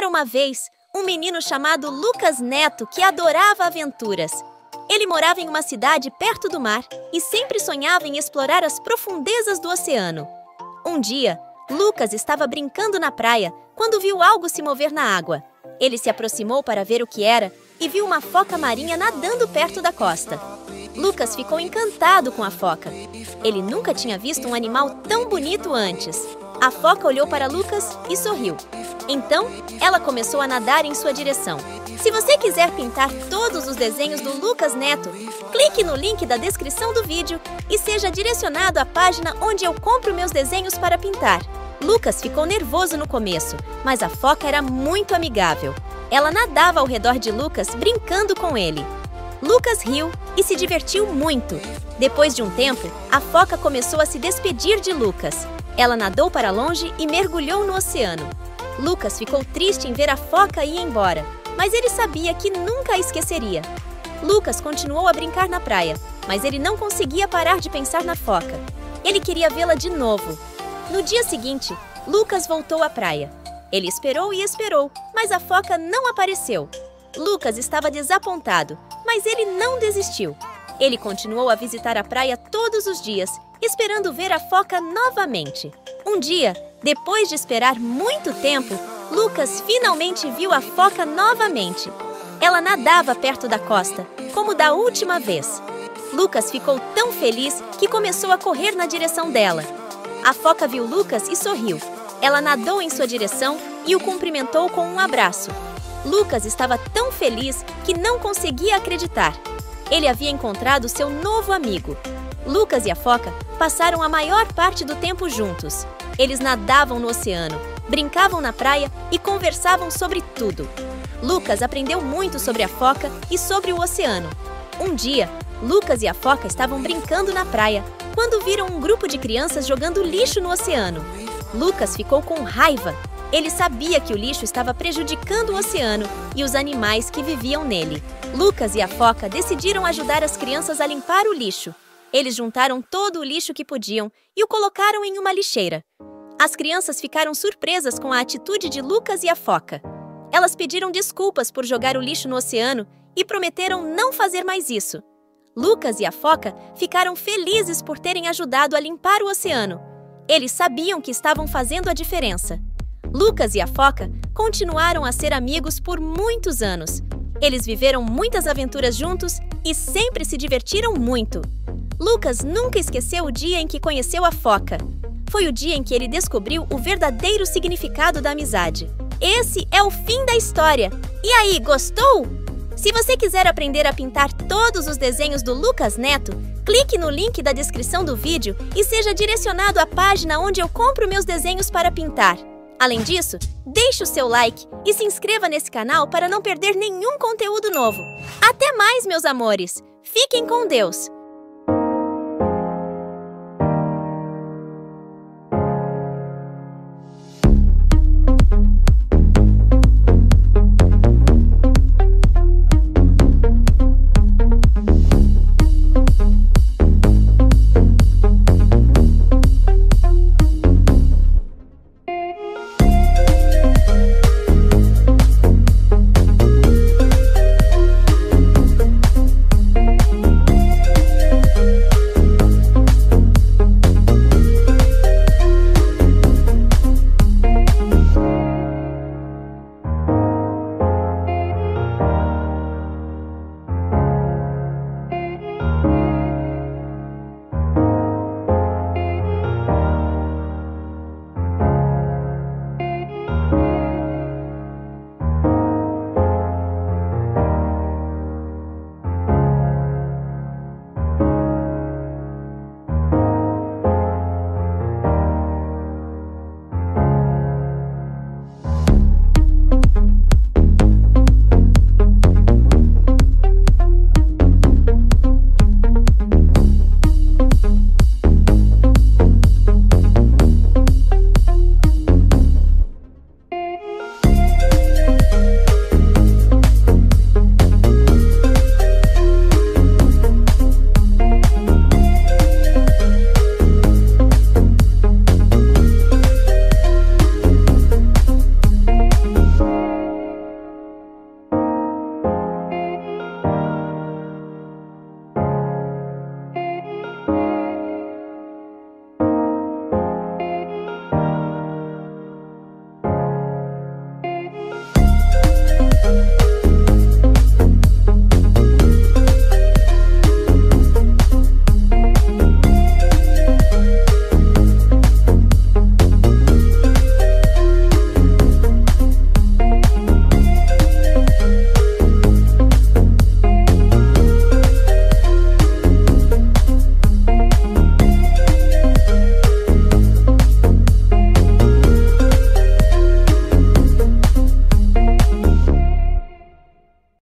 Era uma vez um menino chamado Lucas Neto que adorava aventuras. Ele morava em uma cidade perto do mar e sempre sonhava em explorar as profundezas do oceano. Um dia, Lucas estava brincando na praia quando viu algo se mover na água. Ele se aproximou para ver o que era e viu uma foca marinha nadando perto da costa. Lucas ficou encantado com a foca. Ele nunca tinha visto um animal tão bonito antes. A foca olhou para Lucas e sorriu. Então, ela começou a nadar em sua direção. Se você quiser pintar todos os desenhos do Lucas Neto, clique no link da descrição do vídeo e seja direcionado à página onde eu compro meus desenhos para pintar. Lucas ficou nervoso no começo, mas a foca era muito amigável. Ela nadava ao redor de Lucas, brincando com ele. Lucas riu e se divertiu muito. Depois de um tempo, a foca começou a se despedir de Lucas. Ela nadou para longe e mergulhou no oceano. Lucas ficou triste em ver a foca ir embora, mas ele sabia que nunca a esqueceria. Lucas continuou a brincar na praia, mas ele não conseguia parar de pensar na foca. Ele queria vê-la de novo. No dia seguinte, Lucas voltou à praia. Ele esperou e esperou, mas a foca não apareceu. Lucas estava desapontado, mas ele não desistiu. Ele continuou a visitar a praia todos os dias esperando ver a foca novamente. Um dia, depois de esperar muito tempo, Lucas finalmente viu a foca novamente. Ela nadava perto da costa, como da última vez. Lucas ficou tão feliz que começou a correr na direção dela. A foca viu Lucas e sorriu. Ela nadou em sua direção e o cumprimentou com um abraço. Lucas estava tão feliz que não conseguia acreditar. Ele havia encontrado seu novo amigo. Lucas e a foca passaram a maior parte do tempo juntos. Eles nadavam no oceano, brincavam na praia e conversavam sobre tudo. Lucas aprendeu muito sobre a foca e sobre o oceano. Um dia, Lucas e a foca estavam brincando na praia quando viram um grupo de crianças jogando lixo no oceano. Lucas ficou com raiva. Ele sabia que o lixo estava prejudicando o oceano e os animais que viviam nele. Lucas e a foca decidiram ajudar as crianças a limpar o lixo eles juntaram todo o lixo que podiam e o colocaram em uma lixeira. As crianças ficaram surpresas com a atitude de Lucas e a foca. Elas pediram desculpas por jogar o lixo no oceano e prometeram não fazer mais isso. Lucas e a foca ficaram felizes por terem ajudado a limpar o oceano. Eles sabiam que estavam fazendo a diferença. Lucas e a foca continuaram a ser amigos por muitos anos. Eles viveram muitas aventuras juntos e sempre se divertiram muito. Lucas nunca esqueceu o dia em que conheceu a foca. Foi o dia em que ele descobriu o verdadeiro significado da amizade. Esse é o fim da história. E aí, gostou? Se você quiser aprender a pintar todos os desenhos do Lucas Neto, clique no link da descrição do vídeo e seja direcionado à página onde eu compro meus desenhos para pintar. Além disso, deixe o seu like e se inscreva nesse canal para não perder nenhum conteúdo novo. Até mais, meus amores! Fiquem com Deus!